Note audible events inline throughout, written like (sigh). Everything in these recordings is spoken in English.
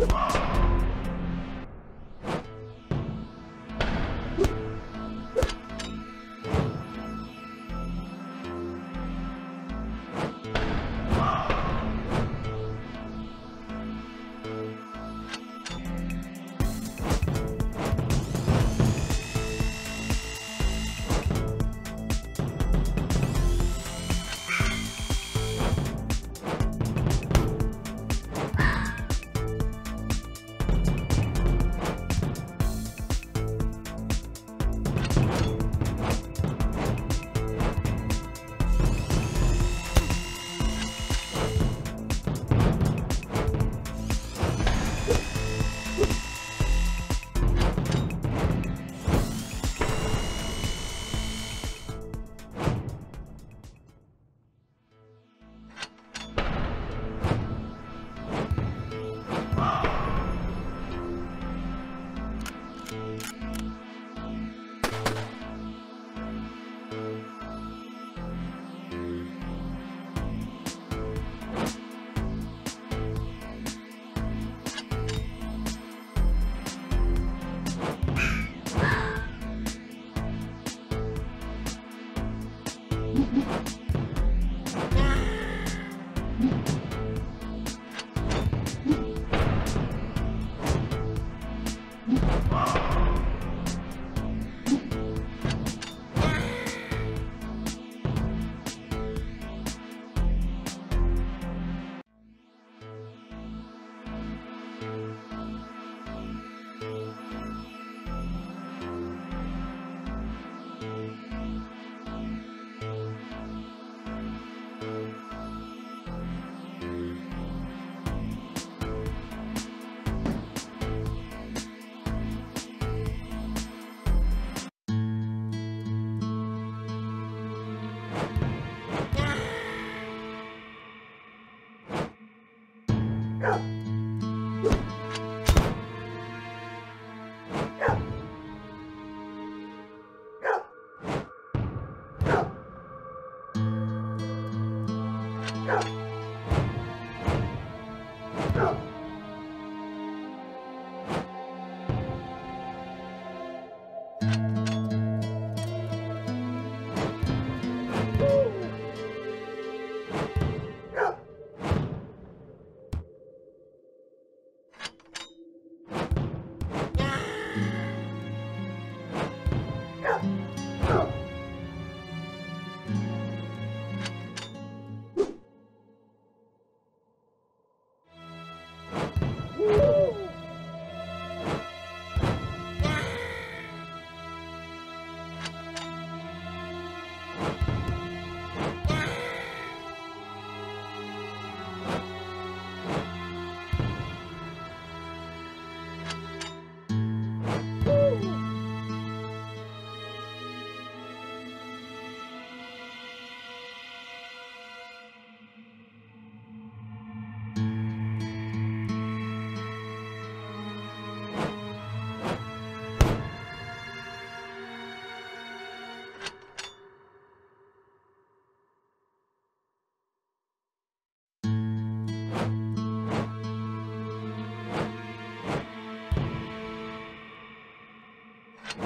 system. (laughs)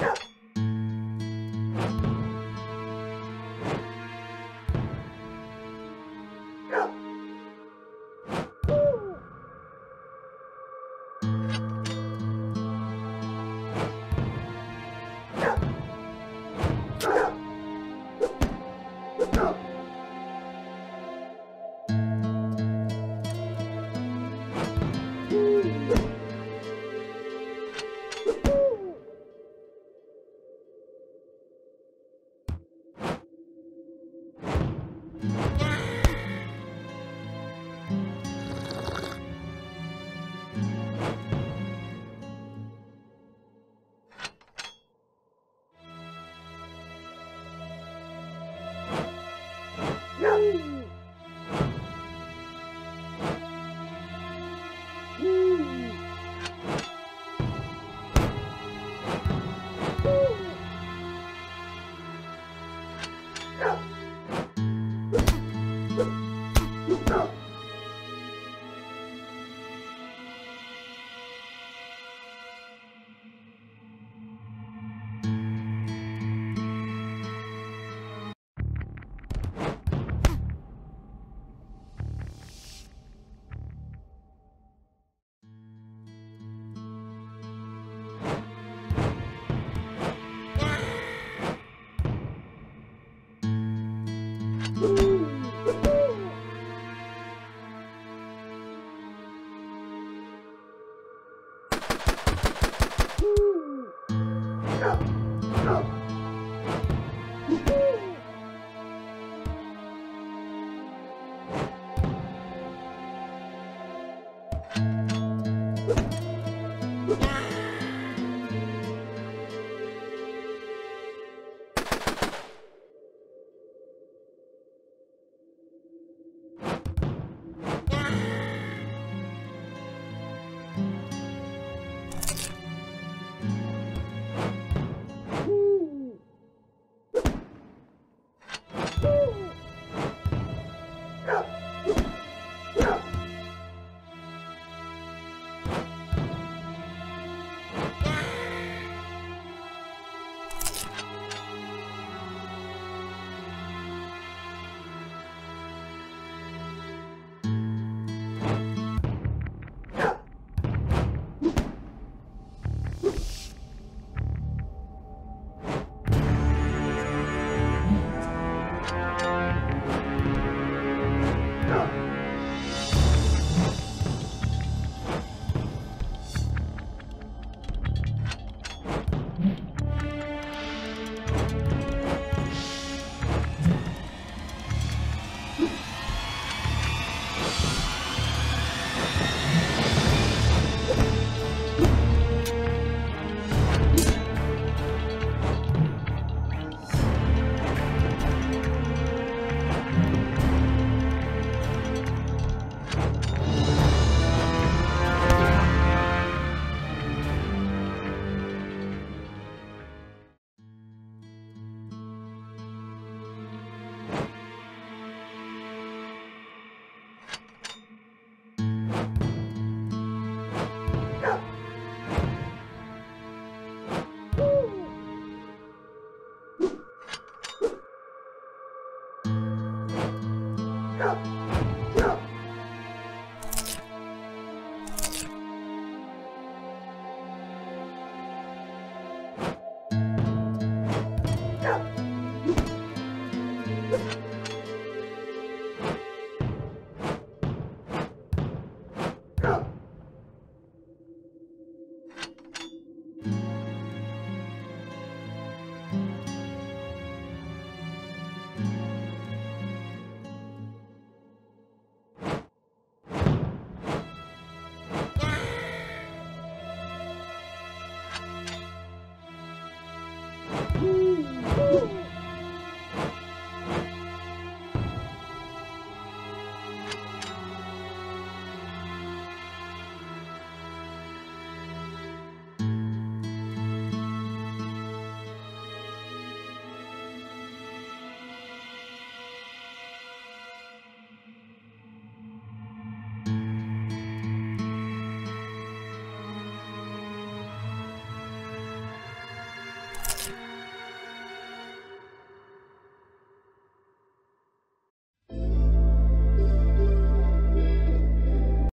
Yeah.